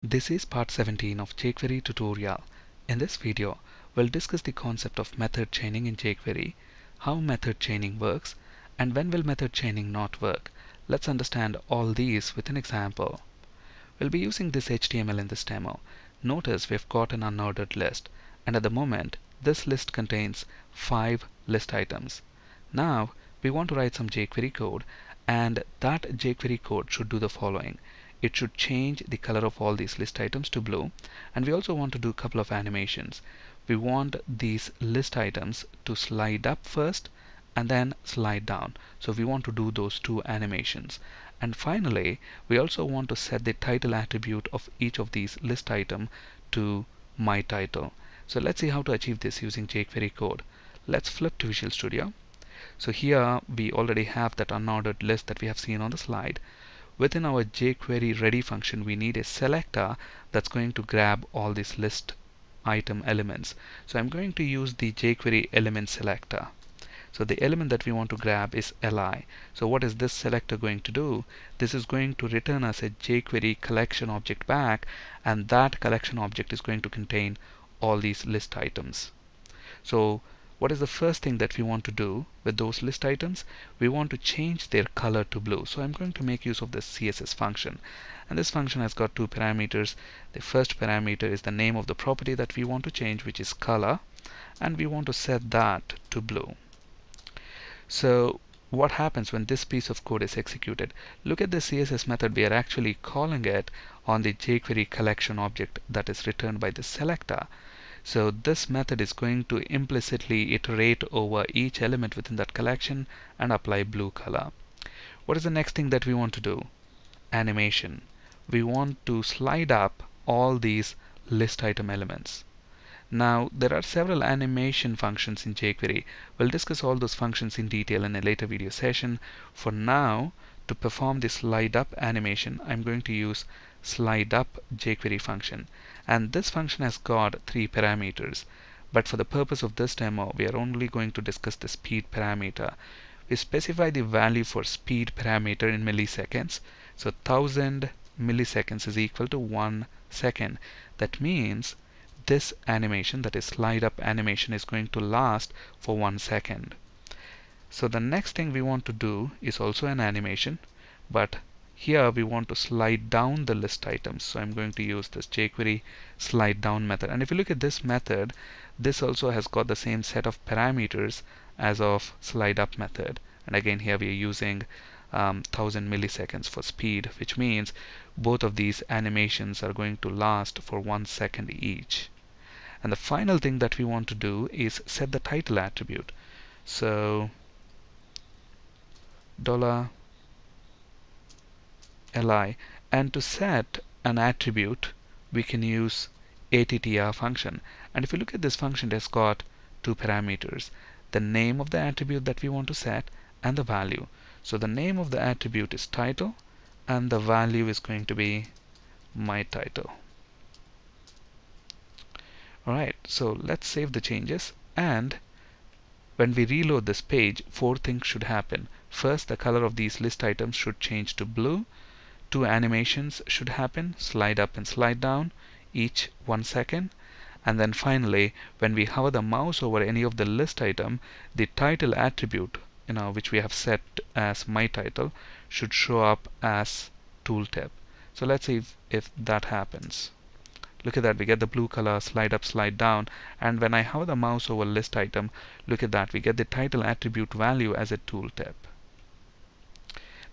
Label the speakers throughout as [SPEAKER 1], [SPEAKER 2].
[SPEAKER 1] This is part 17 of jQuery tutorial. In this video, we'll discuss the concept of method chaining in jQuery, how method chaining works, and when will method chaining not work. Let's understand all these with an example. We'll be using this HTML in this demo. Notice we've got an unordered list, and at the moment, this list contains five list items. Now, we want to write some jQuery code, and that jQuery code should do the following it should change the color of all these list items to blue. And we also want to do a couple of animations. We want these list items to slide up first and then slide down. So we want to do those two animations. And finally we also want to set the title attribute of each of these list item to my title. So let's see how to achieve this using jQuery code. Let's flip to Visual Studio. So here we already have that unordered list that we have seen on the slide within our jQuery ready function we need a selector that's going to grab all these list item elements. So I'm going to use the jQuery element selector. So the element that we want to grab is li. So what is this selector going to do? This is going to return us a jQuery collection object back and that collection object is going to contain all these list items. So what is the first thing that we want to do with those list items? We want to change their color to blue. So I'm going to make use of this CSS function. And this function has got two parameters. The first parameter is the name of the property that we want to change, which is color. And we want to set that to blue. So what happens when this piece of code is executed? Look at the CSS method. We are actually calling it on the jQuery collection object that is returned by the selector. So this method is going to implicitly iterate over each element within that collection and apply blue color. What is the next thing that we want to do? Animation. We want to slide up all these list item elements. Now there are several animation functions in jQuery. We'll discuss all those functions in detail in a later video session. For now, to perform the slide up animation, I'm going to use slide up jQuery function. And this function has got three parameters. But for the purpose of this demo we are only going to discuss the speed parameter. We specify the value for speed parameter in milliseconds. So 1000 milliseconds is equal to 1 second. That means this animation that is slide up animation is going to last for 1 second so the next thing we want to do is also an animation but here we want to slide down the list items. So I'm going to use this jQuery slide down method. And if you look at this method this also has got the same set of parameters as of slide up method. And again here we are using um, 1000 milliseconds for speed which means both of these animations are going to last for one second each. And the final thing that we want to do is set the title attribute. So dollar li and to set an attribute we can use attr function. And if you look at this function it has got two parameters the name of the attribute that we want to set and the value. So the name of the attribute is title and the value is going to be my title. Alright so let's save the changes and when we reload this page four things should happen. First the color of these list items should change to blue. Two animations should happen slide up and slide down each one second. And then finally when we hover the mouse over any of the list item the title attribute you know which we have set as my title should show up as tooltip. So let's see if, if that happens look at that we get the blue color slide up slide down and when I hover the mouse over list item look at that we get the title attribute value as a tooltip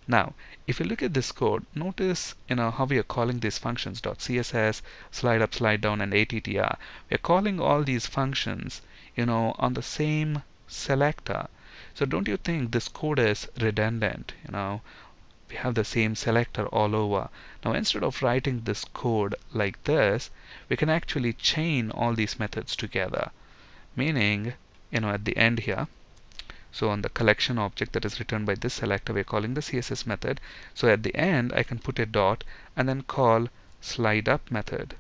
[SPEAKER 1] now, if you look at this code, notice you know how we are calling these functions .css, slide up, slide down, and attr. We are calling all these functions, you know, on the same selector. So don't you think this code is redundant? You know, we have the same selector all over. Now instead of writing this code like this, we can actually chain all these methods together. Meaning, you know, at the end here, so on the collection object that is returned by this selector, we're calling the CSS method. So at the end, I can put a dot and then call slide up method.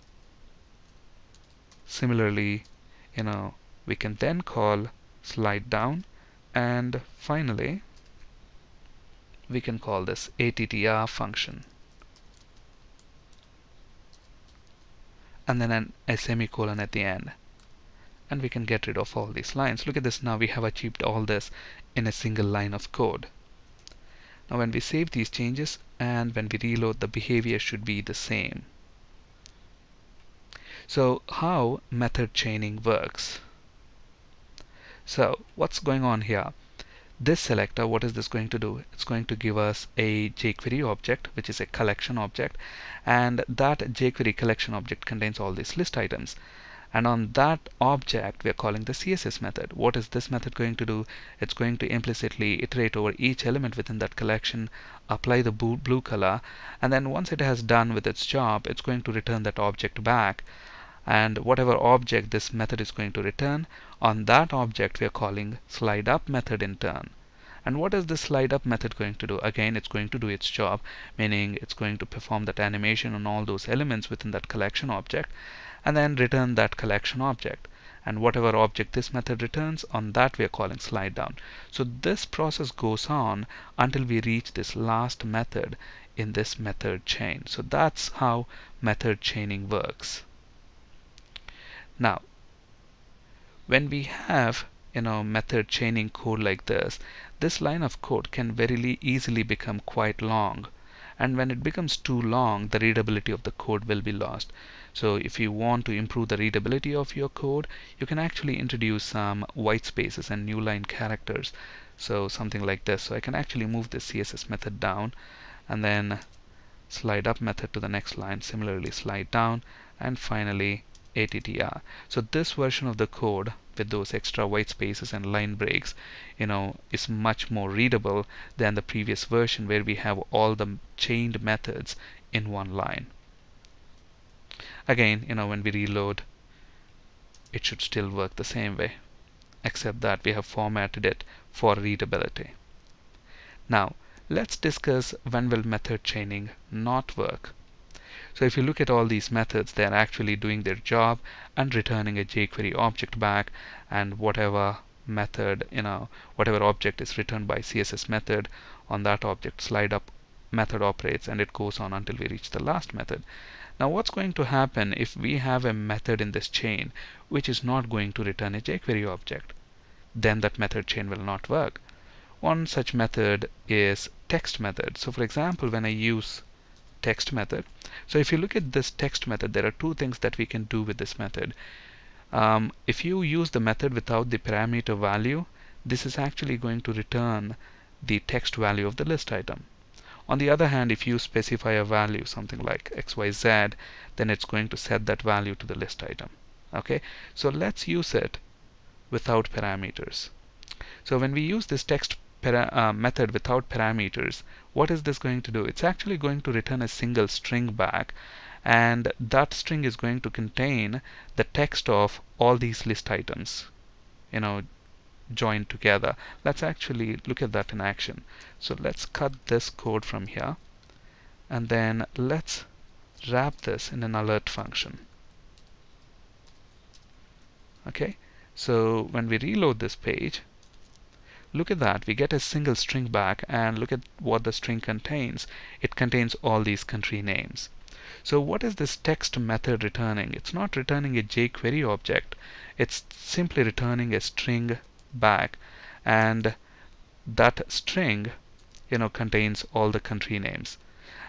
[SPEAKER 1] Similarly, you know, we can then call slide down and finally we can call this attr function. and then an, a semicolon at the end. And we can get rid of all these lines. Look at this. Now we have achieved all this in a single line of code. Now when we save these changes and when we reload the behavior should be the same. So how method chaining works. So what's going on here this selector what is this going to do? It's going to give us a jQuery object which is a collection object and that jQuery collection object contains all these list items. And on that object we are calling the CSS method. What is this method going to do? It's going to implicitly iterate over each element within that collection apply the blue color and then once it has done with its job it's going to return that object back. And whatever object this method is going to return on that object we are calling slide up method in turn. And what is this slide up method going to do? Again it's going to do its job meaning it's going to perform that animation on all those elements within that collection object and then return that collection object. And whatever object this method returns on that we are calling slide down. So this process goes on until we reach this last method in this method chain. So that's how method chaining works. Now, when we have you know method chaining code like this, this line of code can very easily become quite long. And when it becomes too long, the readability of the code will be lost. So if you want to improve the readability of your code, you can actually introduce some white spaces and new line characters. So something like this. So I can actually move the CSS method down and then slide up method to the next line. Similarly slide down and finally attr so this version of the code with those extra white spaces and line breaks you know is much more readable than the previous version where we have all the chained methods in one line. Again you know when we reload it should still work the same way except that we have formatted it for readability. Now let's discuss when will method chaining not work so if you look at all these methods, they are actually doing their job and returning a jQuery object back and whatever method, you know, whatever object is returned by CSS method on that object slide up method operates and it goes on until we reach the last method. Now what's going to happen if we have a method in this chain which is not going to return a jQuery object? Then that method chain will not work. One such method is text method. So for example, when I use text method. So if you look at this text method, there are two things that we can do with this method. Um, if you use the method without the parameter value, this is actually going to return the text value of the list item. On the other hand, if you specify a value, something like xyz, then it's going to set that value to the list item. Okay, so let's use it without parameters. So when we use this text uh, method without parameters, what is this going to do? It's actually going to return a single string back and that string is going to contain the text of all these list items you know joined together. Let's actually look at that in action. So let's cut this code from here and then let's wrap this in an alert function. Okay? So when we reload this page Look at that, we get a single string back and look at what the string contains. It contains all these country names. So what is this text method returning? It's not returning a jQuery object. It's simply returning a string back and that string you know contains all the country names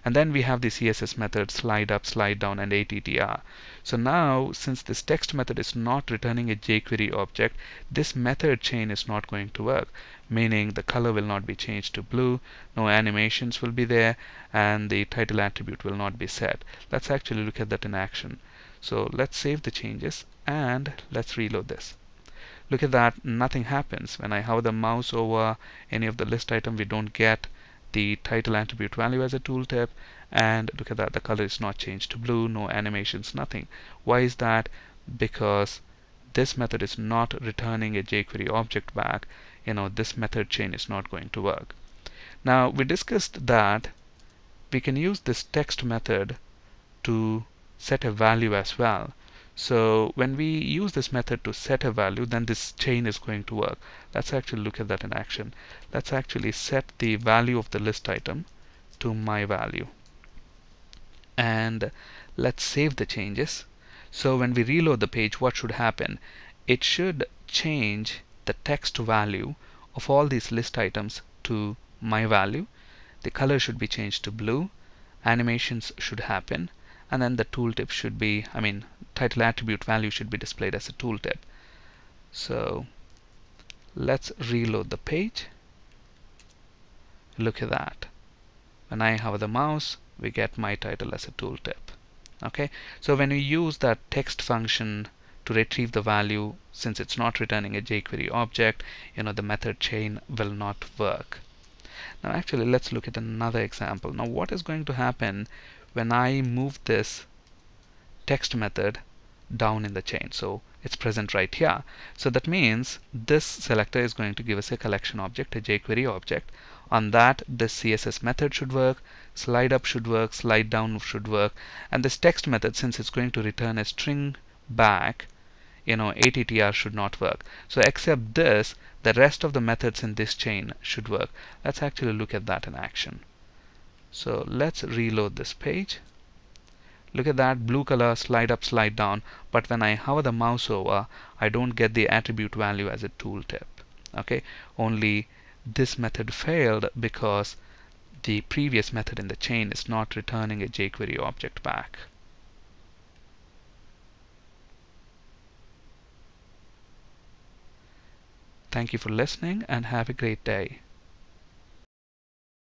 [SPEAKER 1] and then we have the css method slide up slide down and attr so now since this text method is not returning a jquery object this method chain is not going to work meaning the color will not be changed to blue no animations will be there and the title attribute will not be set. Let's actually look at that in action. So let's save the changes and let's reload this. Look at that nothing happens. When I hover the mouse over any of the list item we don't get the title attribute value as a tooltip and look at that the color is not changed to blue no animations nothing. Why is that? Because this method is not returning a jQuery object back. You know this method chain is not going to work. Now we discussed that we can use this text method to set a value as well so when we use this method to set a value, then this chain is going to work. Let's actually look at that in action. Let's actually set the value of the list item to my value. And let's save the changes. So when we reload the page, what should happen? It should change the text value of all these list items to my value. The color should be changed to blue. Animations should happen. And then the tooltip should be, I mean, title attribute value should be displayed as a tooltip. So let's reload the page. Look at that. When I hover the mouse, we get my title as a tooltip. Okay, so when we use that text function to retrieve the value, since it's not returning a jQuery object, you know, the method chain will not work. Now actually, let's look at another example. Now what is going to happen when I move this text method down in the chain? So it's present right here. So that means this selector is going to give us a collection object, a jQuery object. On that, this CSS method should work, slide up should work, slide down should work, and this text method, since it's going to return a string back, you know, attr should not work. So except this, the rest of the methods in this chain should work. Let's actually look at that in action. So let's reload this page. Look at that blue color slide up, slide down. But when I hover the mouse over, I don't get the attribute value as a tooltip. Okay, only this method failed because the previous method in the chain is not returning a jQuery object back. Thank you for listening and have a great day.